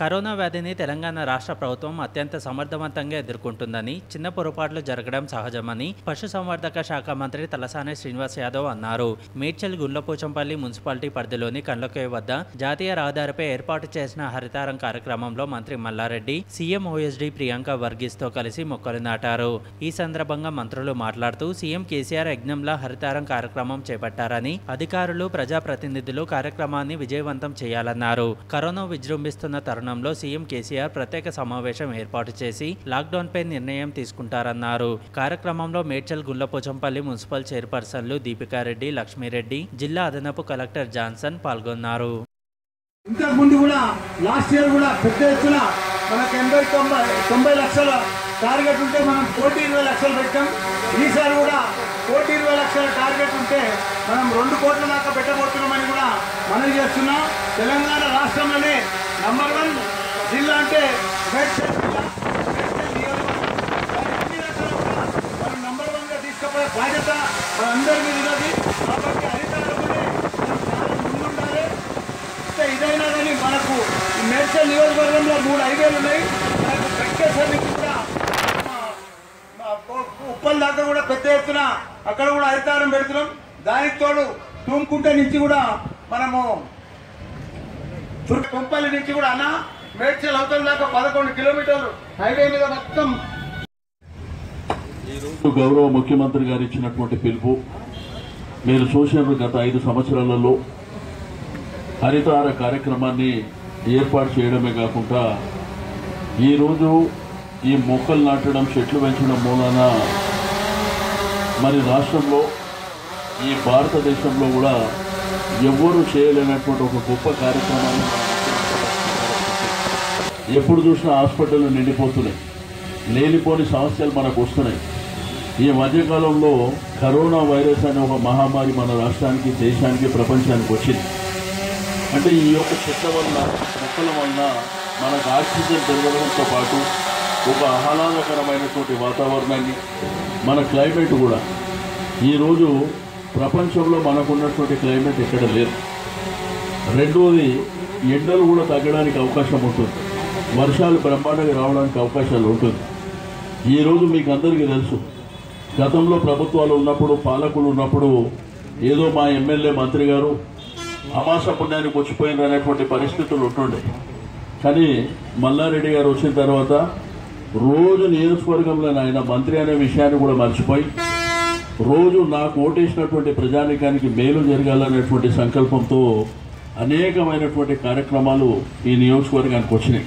Corona వ్యాధిని తెలంగాణ రాష్ట్ర ప్రభుత్వం అత్యంత సమర్థవంతంగా ఎదుర్కొంటుందని చిన్న పొరపాట్లు జరగడం సహజమని పశుసంవర్ధక శాఖ మంత్రి తలసాని శ్రీనివాస్ యాదవ్ అన్నారు. మేడ్చల్ గుండ్లపోచంపల్లి మున్సిపాలిటీ పరిధిలోని కండ్లకే వద్ద జాతీయ రహదారిపై ఏర్పాటు చేసిన హరితారం కార్యక్రమంలో మంత్రి మల్లారెడ్డి సీఎం ఓఎస్డీ ప్రియాంక వర్గీస్తో కలిసి మొక్కలు నాటారు. ఈ సందర్భంగా మంత్రులు మాట్లాడుతూ సీఎం కేసీఆర్ యజ్ఞంలా హరితారం కార్యక్రమం చేపట్టారని అధికారులు ప్రజాప్రతినిధులు కార్యక్రమాన్ని విజయవంతం చేయాలన్నారు. కరోనా విజృంభిస్తున్న తరుణంలో సీఎం కేసీఆర్ ప్రత్యేక సమావేశం ఏర్పాటు చేసి లాక్డౌన్ పై నిర్ణయం తీసుకుంటారన్నారు. కార్యక్రమంలో మేడ్చల్ గుండ్లపోచంపల్లి మున్సిపల్ చైర్పర్సన్లు దీపికారెడ్డి లక్ష్మీరెడ్డి జిల్లా అదనపు కలెక్టర్ జాన్సన్ పాల్గొన్నారు. ఇంతకు ముందు కూడా లాస్ట్ ఇయర్ కూడా పెద్ద ఎత్తున మనకు ఎనభై తొంభై తొంభై లక్షల టార్గెట్ ఉంటే మనం కోటి ఇరవై లక్షలు పెట్టాం. ఈసారి కూడా కోటి ఇరవై లక్షల టార్గెట్ ఉంటే మనం రెండు కోట్ల దాకా పెట్టబోతున్నామని కూడా మనం చేస్తున్నాం. తెలంగాణ రాష్ట్రంలోనే నంబర్ వన్ జిల్లా అంటే మేడ్చల్ జిల్లా. నంబర్ తీసుకుపోయే బాధ్యత మనందరి మీద ఉన్నది. కాబట్టి అధికారులనే చాలా ముందుండాలి. ఇదైనా కానీ మనకు మేడ్చల్ నియోజకవర్గంలో మూడు హైవేలు ఉన్నాయి. మనకు వెంకటేశ్వర ఉప్పల్ దాకా కూడా పెద్ద ఎత్తున అక్కడ కూడా హరితారం పెడుతున్నాం. దానికి తోడు తుమ్కుంట నుంచి కూడా మనము తుంపల్లి నుంచి కూడా అన్న మేడ్చల్ అవతల దాకా పదకొండు కిలోమీటర్లు హైవే మీద మొత్తం గౌరవ ముఖ్యమంత్రి గారు ఇచ్చినటువంటి పిలుపు మీరు చూసినారు గత ఐదు సంవత్సరాలలో హరితహార కార్యక్రమాన్ని ఏర్పాటు చేయడమే కాకుండా ఈరోజు ఈ మొక్కలు నాటడం చెట్లు పెంచడం మూలాన మరి రాష్ట్రంలో ఈ భారతదేశంలో కూడా ఎవ్వరూ చేయలేనటువంటి ఒక గొప్ప కార్యక్రమాన్ని ఎప్పుడు చూసినా హాస్పిటల్ నిండిపోతున్నాయి. లేనిపోని సమస్యలు మనకు వస్తున్నాయి. ఈ మధ్యకాలంలో కరోనా వైరస్ అనే ఒక మహమ్మారి మన రాష్ట్రానికి దేశానికి ప్రపంచానికి వచ్చింది. అంటే ఈ యొక్క చెట్ల వల్ల మొక్కల వల్ల మనకు ఆక్సిజన్ పెరగడంతో పాటు ఒక ఆహ్లాదకరమైనటువంటి వాతావరణాన్ని మన క్లైమేట్ కూడా. ఈరోజు ప్రపంచంలో మనకున్నటువంటి క్లైమేట్ ఎక్కడ లేదు. రెండవది ఎండలు కూడా తగ్గడానికి అవకాశం ఉంటుంది. వర్షాలు బ్రహ్మాండంగా రావడానికి అవకాశాలు ఉంటుంది. ఈరోజు మీకు అందరికీ తెలుసు గతంలో ప్రభుత్వాలు ఉన్నప్పుడు పాలకులు ఉన్నప్పుడు ఏదో మా ఎమ్మెల్యే మంత్రి గారు అమాస పుణ్యానికి వచ్చిపోయింది అనేటువంటి పరిస్థితులు ఉంటుండే. కానీ మల్లారెడ్డి గారు వచ్చిన తర్వాత రోజు నియోజకవర్గంలో ఆయన మంత్రి అనే విషయాన్ని కూడా మర్చిపోయి రోజు నాకు ఓటేసినటువంటి ప్రజానికానికి మేలు జరగాలనేటువంటి సంకల్పంతో అనేకమైనటువంటి కార్యక్రమాలు ఈ నియోజకవర్గానికి వచ్చినాయి.